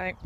Bye.